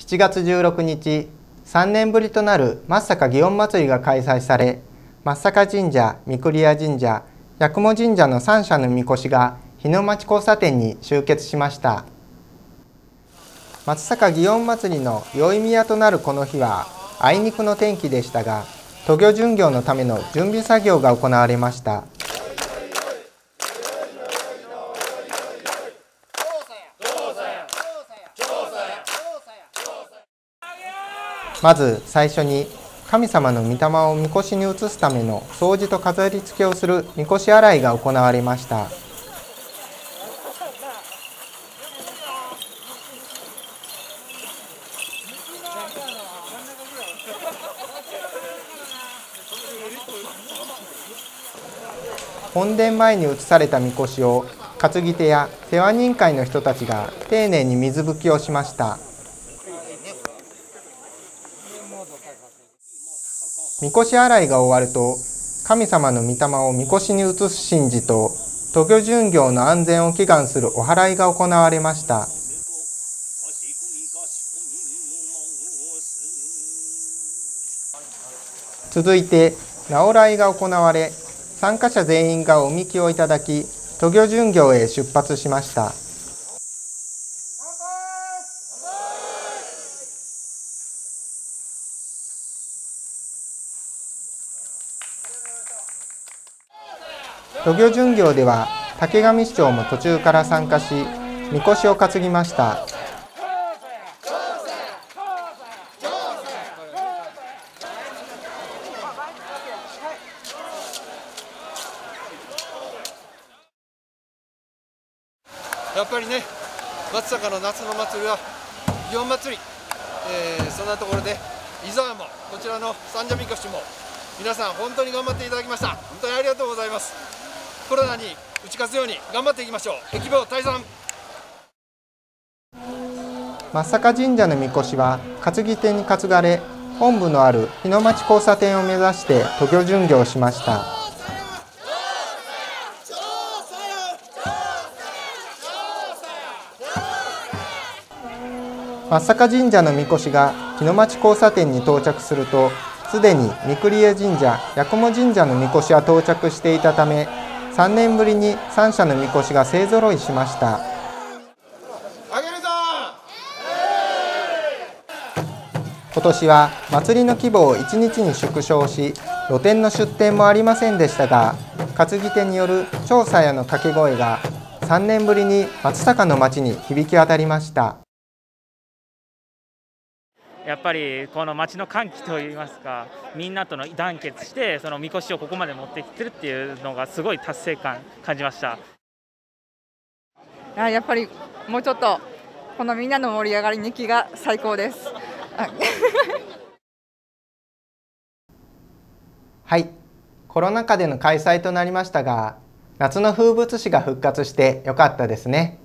7月16日3年ぶりとなる松阪祇園祭が開催され松阪神社三栗屋神社八雲神社の3社のみこしが日の町交差点に集結しました。松阪祇園祭の宵宮となるこの日はあいにくの天気でしたが渡御巡業のための準備作業が行われました。まず最初に神様の御霊をみこしに移すための掃除と飾り付けをするみこし洗いが行われました。本殿前に移されたみこしを担ぎ手や世話人会の人たちが丁寧に水拭きをしました。みこし洗いが終わると神様の御霊をみこしに移す神事と渡御巡業の安全を祈願するお祓いが行われました。続いて直来が行われ参加者全員がおみきをいただき渡御巡業へ出発しました。渡御巡業では竹上市長も途中から参加しみこしを担ぎました。やっぱりね松阪の夏の祭りは祇園祭り、えー、そんなところで伊沢もこちらの三社みこしも皆さん本当に頑張っていただきました。本当にありがとうございます。コロナに打ち勝つように頑張っていきましょう。疫病退散。松阪神社のみこしは担ぎ手に担がれ本部のある日の町交差点を目指して渡御巡業しました。松阪神社のみこしが日の町交差点に到着するとすでに三栗江神社八雲神社のみこしは到着していたため3年ぶりに3社のみこしが勢ぞろいしました。今年は祭りの規模を1日に縮小し露店の出店もありませんでしたが担ぎ手による調査やの掛け声が3年ぶりに松阪の町に響き渡りました。やっぱりこの町の歓喜といいますかみんなとの団結してそのみこしをここまで持ってきてるっていうのがすごい達成感感じました。やっぱりもうちょっとこのみんなの盛り上がりに気が最高です。はい。コロナ禍での開催となりましたが夏の風物詩が復活してよかったですね